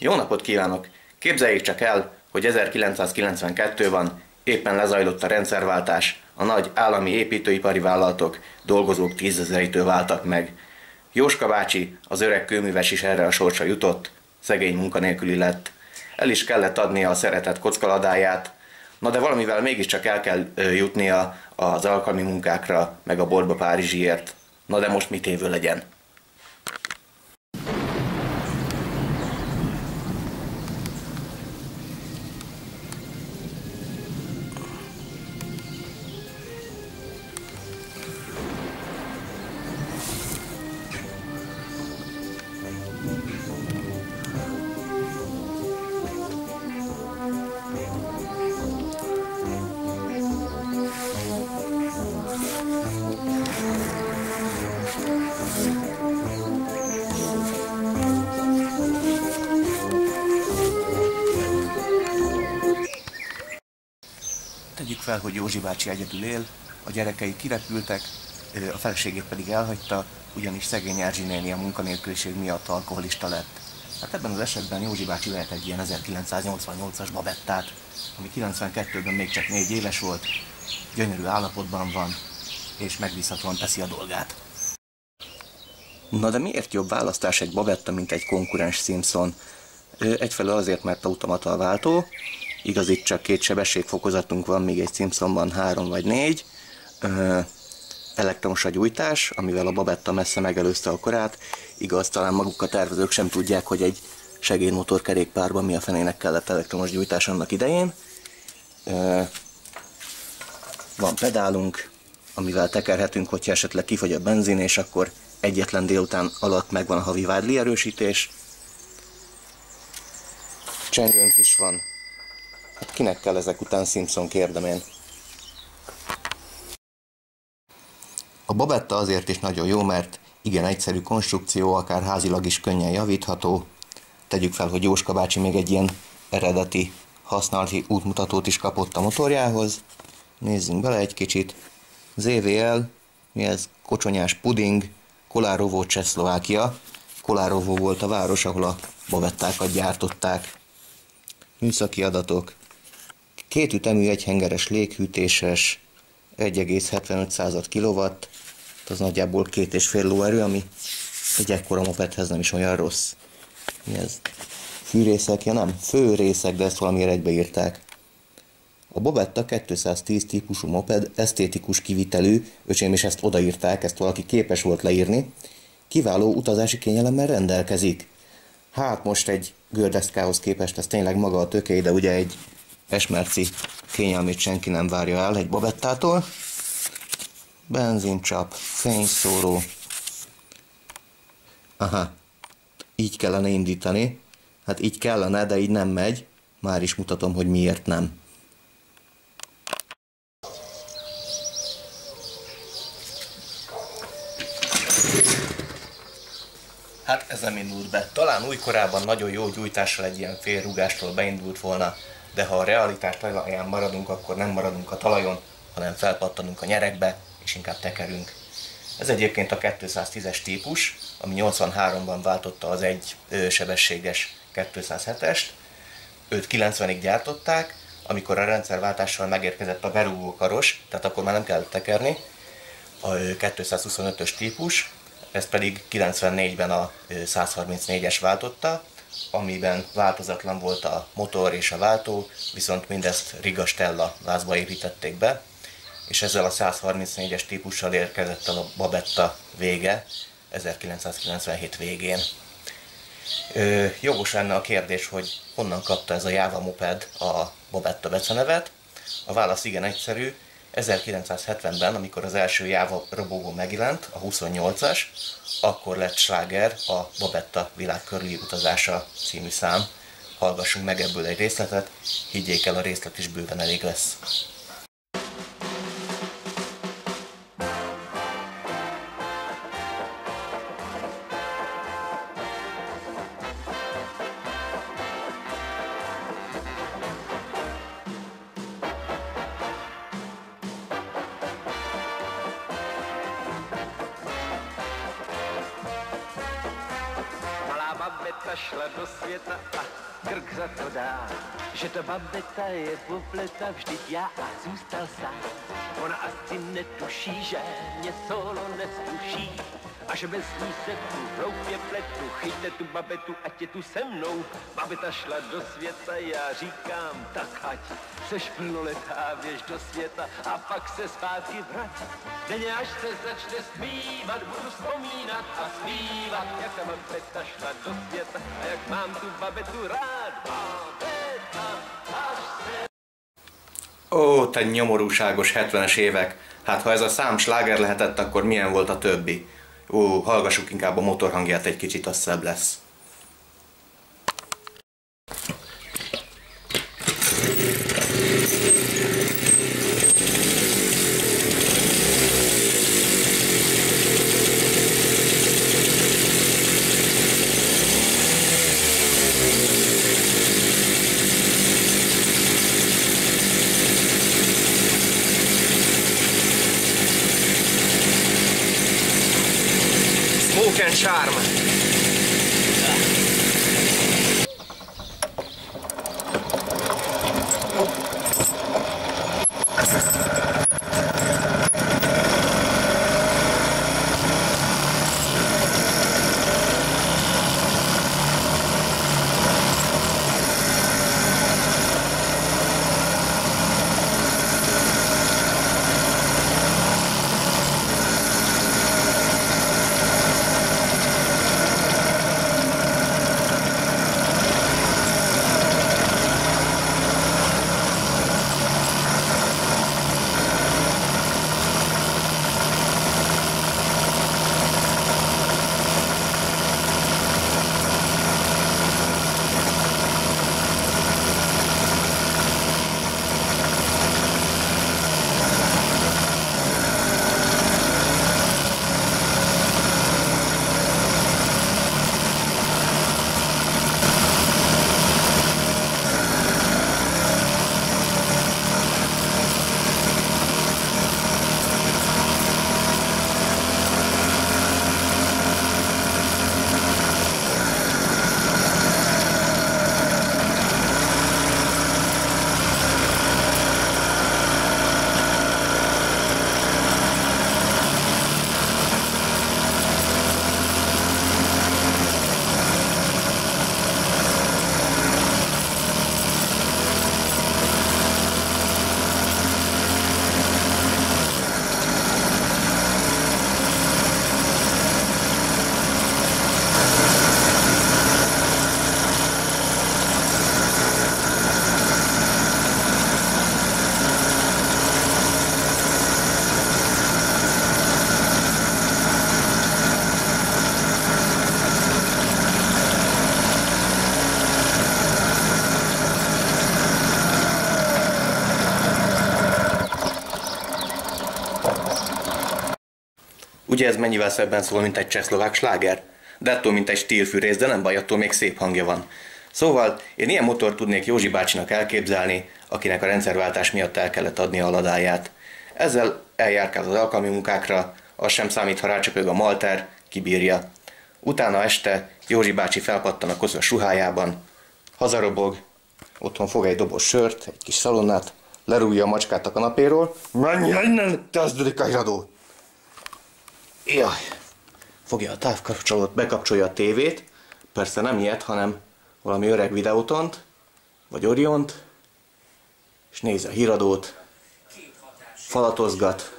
Jó napot kívánok! Képzeljék csak el, hogy 1992 van, éppen lezajlott a rendszerváltás, a nagy állami építőipari vállalatok, dolgozók tízezereitől váltak meg. Jóska bácsi, az öreg kőműves is erre a sorsa jutott, szegény munkanélküli lett. El is kellett adnia a szeretett kockaladáját, na de valamivel mégiscsak el kell jutnia az alkalmi munkákra, meg a boltba Párizsiért. Na de most mit évő legyen? Fel, hogy Józsi bácsi egyedül él, a gyerekei kirepültek, a feleségét pedig elhagyta, ugyanis szegény Erzsi néni a munkanélküliség miatt alkoholista lett. Hát ebben az esetben Józsi bácsi vehet egy ilyen 1988-as babettát, ami 92-ben még csak négy éves volt, gyönyörű állapotban van, és megbízhatóan teszi a dolgát. Na de miért jobb választás egy babetta, mint egy konkurens Simpson? Egyfelől azért, mert automata a váltó, igaz itt csak két sebességfokozatunk van, még egy Simpsonban három vagy négy, elektromos a gyújtás, amivel a babetta messze megelőzte a korát, igaz, talán maguk a tervezők sem tudják, hogy egy segédmotor kerékpárban mi a fenének kellett elektromos gyújtás annak idején. Van pedálunk, amivel tekerhetünk, hogyha esetleg kifogy a benzin, és akkor egyetlen délután alatt megvan a havi erősítés. Csengőnk is van. Hát kinek kell ezek után Simpson kérdem én. A babetta azért is nagyon jó, mert igen egyszerű konstrukció, akár házilag is könnyen javítható. Tegyük fel, hogy Jóska bácsi még egy ilyen eredeti használati útmutatót is kapott a motorjához. Nézzünk bele egy kicsit. ZVL, mi ez? Kocsonyás puding, Kolárovó, Csehszlovákia. Kolárovó volt a város, ahol a babettákat gyártották. Műszaki adatok. Két ütemű, egyhengeres léghűtéses, 1,75 kW, az nagyjából két és fél lóerő, ami egy ekkora mopedhez nem is olyan rossz. Mi ez? Fűrészek? Ja nem, főrészek, de ezt valamiért egybeírták. A Bobetta 210 típusú moped, esztétikus kivitelű, öcsém is ezt odaírták, ezt valaki képes volt leírni, kiváló utazási kényelemmel rendelkezik. Hát most egy gördeszkához képest ez tényleg maga a töké, de ugye egy esmerci kényelmét senki nem várja el egy Bobettától. Benzincsap, fényszóró. Aha, így kellene indítani. Hát így kellene, de így nem megy. Már is mutatom, hogy miért nem. Hát ez nem indult be. Talán újkorában nagyon jó gyújtással egy ilyen félrúgástól beindult volna, de ha a realitás talaján maradunk, akkor nem maradunk a talajon, hanem felpattanunk a nyerekbe, és inkább tekerünk. Ez egyébként a 210-es típus, ami 83-ban váltotta az egy sebességes 207-est. Őt 90-ig gyártották, amikor a rendszerváltással megérkezett a berúgókaros, tehát akkor már nem kell tekerni, a 225-ös típus, ez pedig 94-ben a 134-es váltotta, amiben változatlan volt a motor és a váltó, viszont mindezt Rigastella lázba építették be, és ezzel a 134-es típussal érkezett a Babetta vége 1997 végén. Ö, jogos lenne a kérdés, hogy honnan kapta ez a Java moped a Babetta becenevet. A válasz igen egyszerű, 1970-ben, amikor az első Java robogó megjelent, a 28-as, akkor lett sláger a Babetta világkörüli utazása című szám. Hallgassunk meg ebből egy részletet, higgyék el, a részlet is bőven elég lesz. ta šla do světa a krk za to dá. Že to babeta je popleta, vždyť já a zůstal sám. Ona asi netuší, že mě solo nestuší. A že bez ní se tu hloupě pletu, chyťte tu babetu, ať je tu se mnou. Babeta šla do světa, já říkám, tak ať seš plnoletá, běž do světa a pak se zpátky vrať. Denně až se začne zpívat, budu vzpomínat a zpívat, jak ta babeta šla do světa a jak mám tu babetu rád. Babeta, až se Ó, te nyomorúságos 70-es évek. Hát ha ez a szám sláger lehetett, akkor milyen volt a többi? Ó, hallgassuk inkább a motorhangját egy kicsit, az szebb lesz. qualquer arma. Ugye ez mennyivel szebben szól, mint egy csehszlovák sláger? De attól, mint egy stílfűrész, de nem baj, attól még szép hangja van. Szóval én ilyen motor tudnék Józsi bácsinak elképzelni, akinek a rendszerváltás miatt el kellett adni a ladáját. Ezzel eljárkál az alkalmi munkákra, az sem számít, ha rácsöpög a malter, kibírja. Utána este Józsi bácsi felpattan a koszos ruhájában, hazarobog, otthon fog egy doboz sört, egy kis szalonnát, lerúgja a macskát a kanapéról, menj innen, kezdődik a híradó! Jaj, fogja a távkapcsolót, bekapcsolja a tévét, persze nem ilyet, hanem valami öreg videótont, vagy Oriont, és nézi a híradót, falatozgat,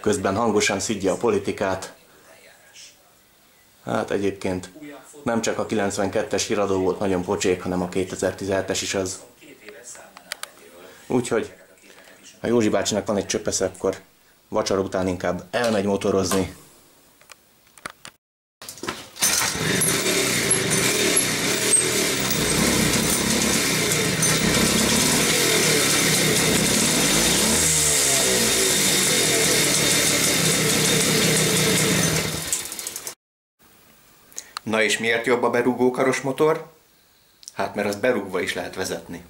közben hangosan szidja a politikát. Hát egyébként nem csak a 92-es híradó volt nagyon pocsék, hanem a 2017-es is az. Úgyhogy, ha Józsi bácsinak van egy csöppesze, akkor vacsora után inkább elmegy motorozni. Na és miért jobb a berúgókaros motor? Hát mert azt berúgva is lehet vezetni.